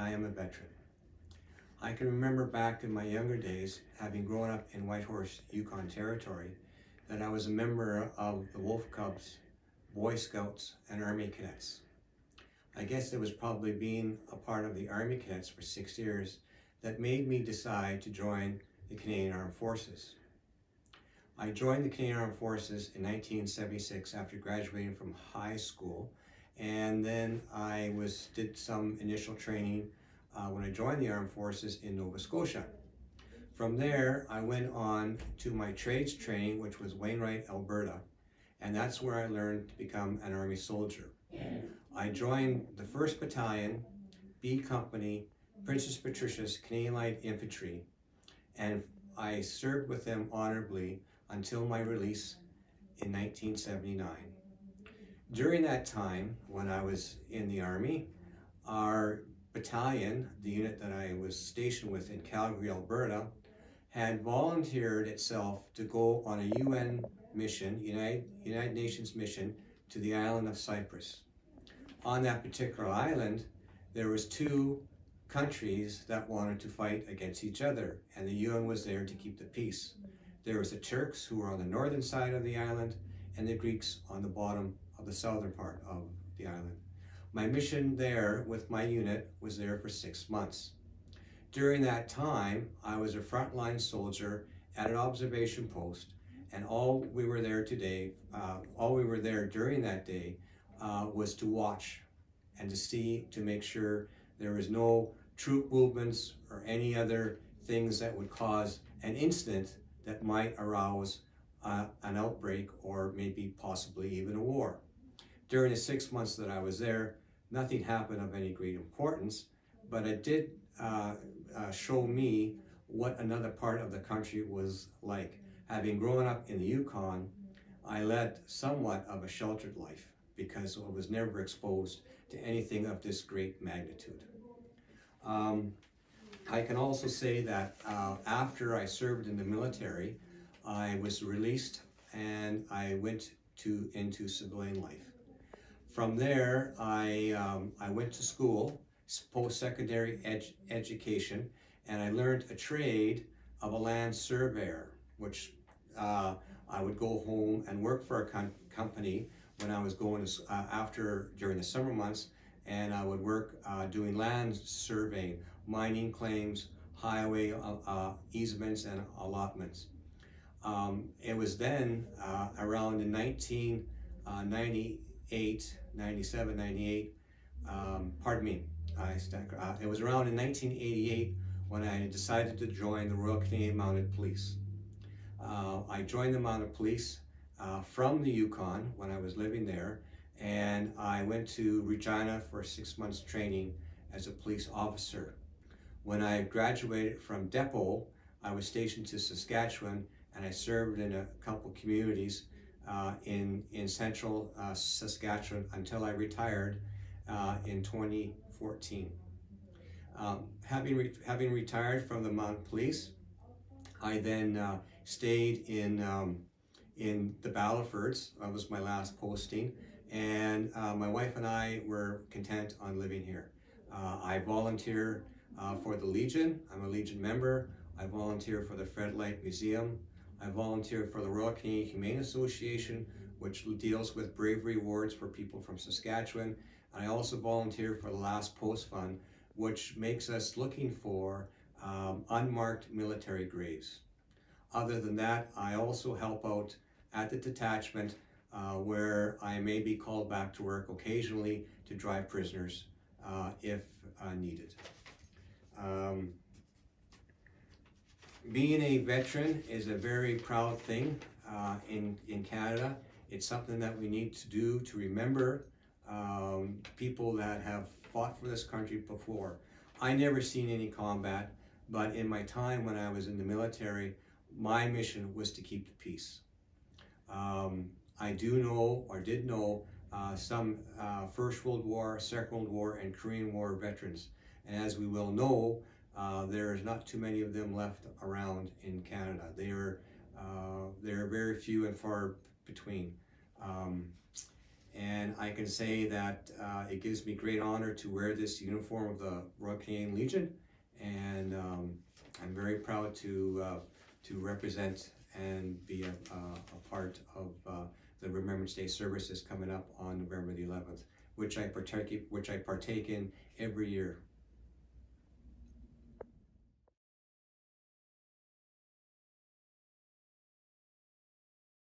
I am a veteran. I can remember back in my younger days, having grown up in Whitehorse, Yukon Territory, that I was a member of the Wolf Cubs, Boy Scouts, and Army Cadets. I guess it was probably being a part of the Army Cadets for six years that made me decide to join the Canadian Armed Forces. I joined the Canadian Armed Forces in 1976 after graduating from high school and then I was did some initial training uh, when I joined the Armed Forces in Nova Scotia. From there, I went on to my trades training, which was Wainwright, Alberta, and that's where I learned to become an Army soldier. I joined the 1st Battalion, B Company, Princess Patricia's Canadian Light Infantry, and I served with them honorably until my release in 1979. During that time, when I was in the Army, our battalion, the unit that I was stationed with in Calgary, Alberta, had volunteered itself to go on a UN mission, United, United Nations mission, to the island of Cyprus. On that particular island, there was two countries that wanted to fight against each other, and the UN was there to keep the peace. There was the Turks, who were on the northern side of the island, and the Greeks on the bottom of the southern part of the island. My mission there with my unit was there for six months. During that time, I was a frontline soldier at an observation post, and all we were there today, uh, all we were there during that day uh, was to watch and to see, to make sure there was no troop movements or any other things that would cause an incident that might arouse uh, an outbreak or maybe possibly even a war. During the six months that I was there, nothing happened of any great importance, but it did uh, uh, show me what another part of the country was like. Having grown up in the Yukon, I led somewhat of a sheltered life because I was never exposed to anything of this great magnitude. Um, I can also say that uh, after I served in the military, I was released and I went to into civilian life. From there, I, um, I went to school, post-secondary ed education, and I learned a trade of a land surveyor, which uh, I would go home and work for a company when I was going to, uh, after, during the summer months, and I would work uh, doing land surveying, mining claims, highway uh, uh, easements and allotments. Um, it was then uh, around in 1998 97, 98, um, pardon me, I, uh, it was around in 1988 when I decided to join the Royal Canadian Mounted Police. Uh, I joined the Mounted Police uh, from the Yukon when I was living there, and I went to Regina for six months training as a police officer. When I graduated from Depot, I was stationed to Saskatchewan and I served in a couple communities uh, in, in central uh, Saskatchewan until I retired uh, in 2014. Um, having, re having retired from the Mounted Police, I then uh, stayed in, um, in the Battlefords. That was my last posting. And uh, my wife and I were content on living here. Uh, I volunteer for the Legion. I'm a Legion member. I volunteer for the Fred Light Museum. I volunteer for the Royal Canadian Humane Association, which deals with bravery awards for people from Saskatchewan. And I also volunteer for the Last Post Fund, which makes us looking for um, unmarked military graves. Other than that, I also help out at the detachment uh, where I may be called back to work occasionally to drive prisoners uh, if uh, needed. Um, being a veteran is a very proud thing uh, in, in Canada. It's something that we need to do to remember um, people that have fought for this country before. I never seen any combat, but in my time when I was in the military, my mission was to keep the peace. Um, I do know, or did know, uh, some uh, First World War, Second World War, and Korean War veterans. And as we well know, uh, there's not too many of them left around in Canada. They are, uh, they're very few and far between. Um, and I can say that uh, it gives me great honor to wear this uniform of the Royal Canadian Legion, and um, I'm very proud to uh, to represent and be a, a, a part of uh, the Remembrance Day services coming up on November the 11th, which I partake which I partake in every year